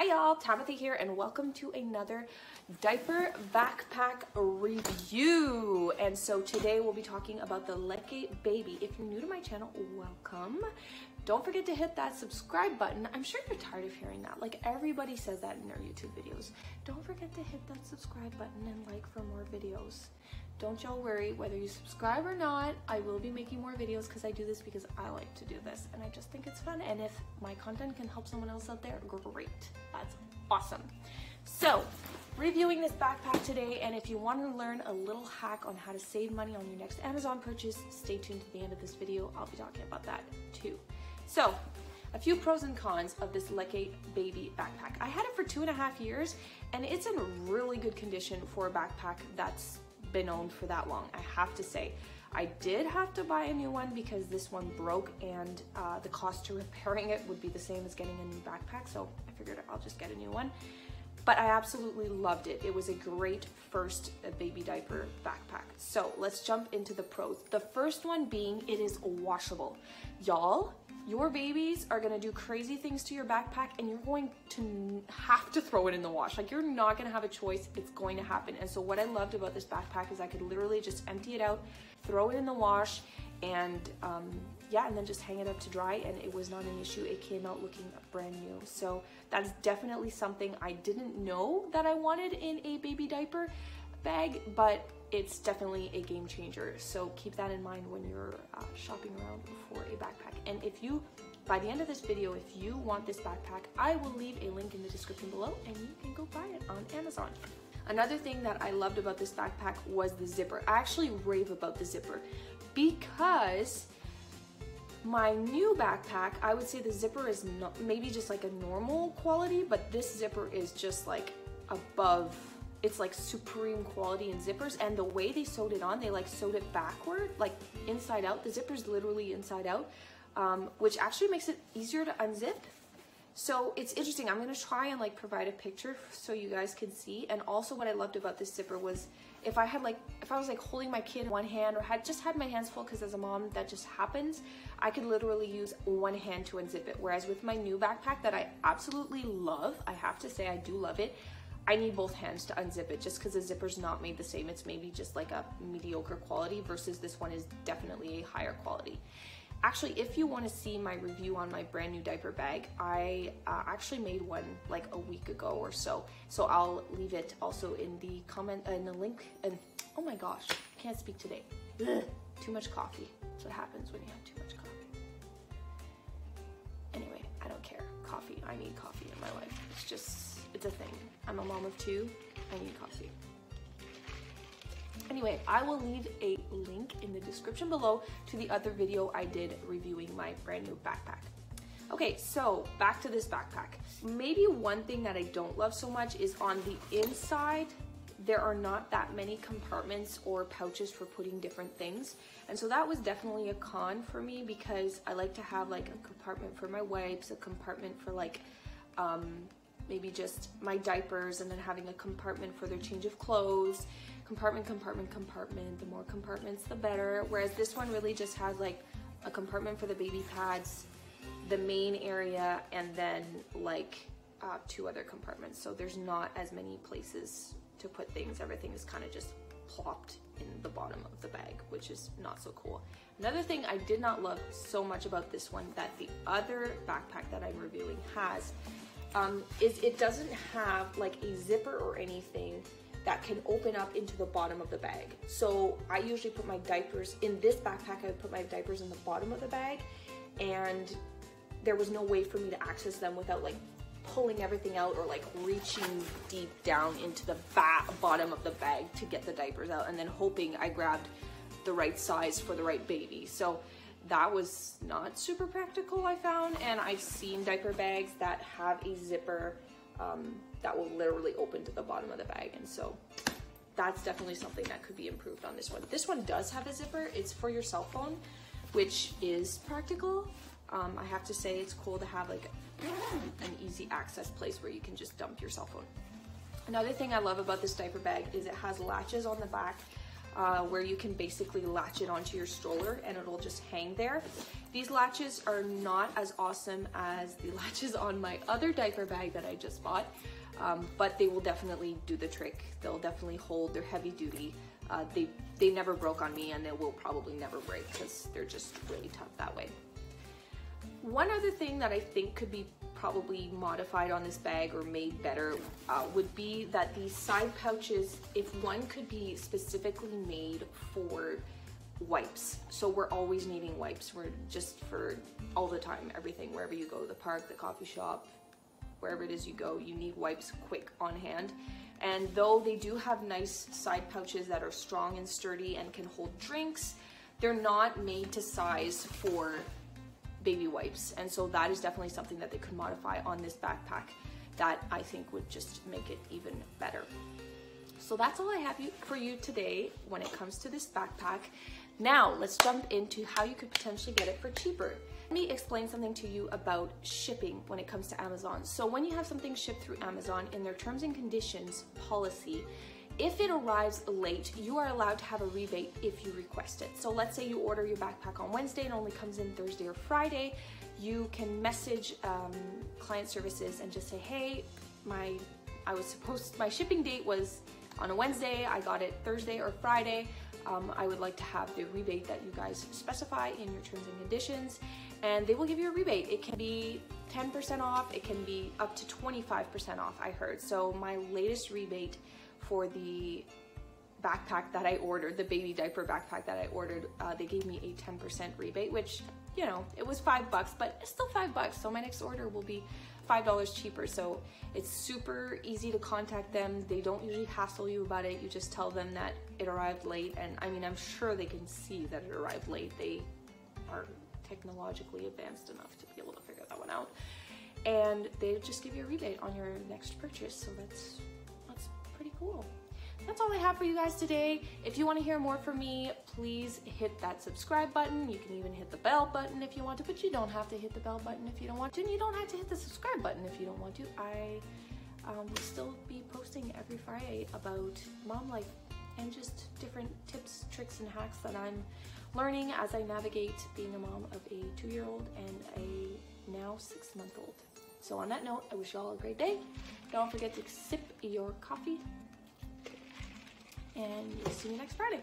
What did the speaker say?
Hi y'all, Tabitha here and welcome to another diaper backpack review. And so today we'll be talking about the Leke Baby. If you're new to my channel, welcome. Don't forget to hit that subscribe button. I'm sure you're tired of hearing that. Like everybody says that in their YouTube videos. Don't forget to hit that subscribe button and like for more videos. Don't y'all worry, whether you subscribe or not, I will be making more videos because I do this because I like to do this and I just think it's fun. And if my content can help someone else out there, great. That's awesome. So, reviewing this backpack today, and if you want to learn a little hack on how to save money on your next Amazon purchase, stay tuned to the end of this video. I'll be talking about that too. So, a few pros and cons of this Leke Baby backpack. I had it for two and a half years, and it's in really good condition for a backpack that's been owned for that long, I have to say. I did have to buy a new one because this one broke and uh, the cost to repairing it would be the same as getting a new backpack. So I figured I'll just get a new one. But I absolutely loved it. It was a great first uh, baby diaper backpack. So let's jump into the pros. The first one being it is washable. Y'all, your babies are gonna do crazy things to your backpack and you're going to have to throw it in the wash. Like you're not gonna have a choice, it's going to happen. And so what I loved about this backpack is I could literally just empty it out, throw it in the wash, and um, yeah, and then just hang it up to dry and it was not an issue. It came out looking brand new. So that's definitely something I didn't know that I wanted in a baby diaper bag, but it's definitely a game changer. So keep that in mind when you're uh, shopping around for a backpack. And if you, by the end of this video, if you want this backpack, I will leave a link in the description below and you can go buy it on Amazon. Another thing that I loved about this backpack was the zipper. I actually rave about the zipper because my new backpack, I would say the zipper is not, maybe just like a normal quality, but this zipper is just like above it's like supreme quality in zippers and the way they sewed it on they like sewed it backward like inside out. The zipper's literally inside out um, which actually makes it easier to unzip. So it's interesting. I'm to try and like provide a picture so you guys can see. And also what i loved about this zipper was if i had like if i was like holding my kid in one hand or had just had my hands full because as a mom that just happens i could literally use one hand to unzip it. Whereas with my new backpack that i absolutely love i have to say i do love it I need both hands to unzip it just because the zipper's not made the same. It's maybe just like a mediocre quality versus this one is definitely a higher quality. Actually, if you want to see my review on my brand new diaper bag, I uh, actually made one like a week ago or so. So I'll leave it also in the comment, uh, in the link. And oh my gosh, can't speak today. Ugh, too much coffee. That's what happens when you have too much coffee. Anyway, I don't care. Coffee, I need coffee in my life. It's just it's a thing. I'm a mom of two. I need coffee. Anyway, I will leave a link in the description below to the other video I did reviewing my brand new backpack. Okay, so back to this backpack. Maybe one thing that I don't love so much is on the inside, there are not that many compartments or pouches for putting different things. And so that was definitely a con for me because I like to have like a compartment for my wipes, a compartment for like um, maybe just my diapers and then having a compartment for their change of clothes. Compartment, compartment, compartment. The more compartments, the better. Whereas this one really just has like a compartment for the baby pads, the main area, and then like uh, two other compartments. So there's not as many places to put things. Everything is kind of just plopped in the bottom of the bag, which is not so cool. Another thing I did not love so much about this one that the other backpack that I'm reviewing has um, is it doesn't have like a zipper or anything that can open up into the bottom of the bag. So I usually put my diapers in this backpack, I would put my diapers in the bottom of the bag and there was no way for me to access them without like pulling everything out or like reaching deep down into the bottom of the bag to get the diapers out and then hoping I grabbed the right size for the right baby. So that was not super practical I found and I've seen diaper bags that have a zipper um, that will literally open to the bottom of the bag and so that's definitely something that could be improved on this one. This one does have a zipper, it's for your cell phone which is practical. Um, I have to say it's cool to have like an easy access place where you can just dump your cell phone. Another thing I love about this diaper bag is it has latches on the back uh, where you can basically latch it onto your stroller and it'll just hang there. These latches are not as awesome as the latches on my other diaper bag that I just bought, um, but they will definitely do the trick. They'll definitely hold, they're heavy duty. Uh, they, they never broke on me and they will probably never break because they're just really tough that way. One other thing that I think could be probably modified on this bag or made better uh, would be that these side pouches, if one could be specifically made for wipes. So we're always needing wipes. We're just for all the time, everything, wherever you go, the park, the coffee shop, wherever it is you go, you need wipes quick on hand. And though they do have nice side pouches that are strong and sturdy and can hold drinks, they're not made to size for baby wipes. And so that is definitely something that they could modify on this backpack that I think would just make it even better. So that's all I have for you today when it comes to this backpack. Now let's jump into how you could potentially get it for cheaper. Let me explain something to you about shipping when it comes to Amazon. So when you have something shipped through Amazon in their terms and conditions policy, if it arrives late, you are allowed to have a rebate if you request it. So let's say you order your backpack on Wednesday and only comes in Thursday or Friday, you can message um, client services and just say, hey, my I was supposed my shipping date was on a Wednesday, I got it Thursday or Friday. Um, I would like to have the rebate that you guys specify in your terms and conditions, and they will give you a rebate. It can be 10% off, it can be up to 25% off, I heard. So my latest rebate for the backpack that I ordered, the baby diaper backpack that I ordered, uh, they gave me a 10% rebate, which, you know, it was five bucks, but it's still five bucks. So my next order will be $5 cheaper. So it's super easy to contact them. They don't usually hassle you about it. You just tell them that it arrived late. And I mean, I'm sure they can see that it arrived late. They are technologically advanced enough to be able to figure that one out. And they just give you a rebate on your next purchase. So that's pretty cool. That's all I have for you guys today. If you want to hear more from me, please hit that subscribe button. You can even hit the bell button if you want to, but you don't have to hit the bell button if you don't want to, and you don't have to hit the subscribe button if you don't want to. I um, will still be posting every Friday about mom life and just different tips, tricks, and hacks that I'm learning as I navigate being a mom of a two-year-old and a now six-month-old. So on that note, I wish you all a great day. Don't forget to sip your coffee. And we'll see you next Friday.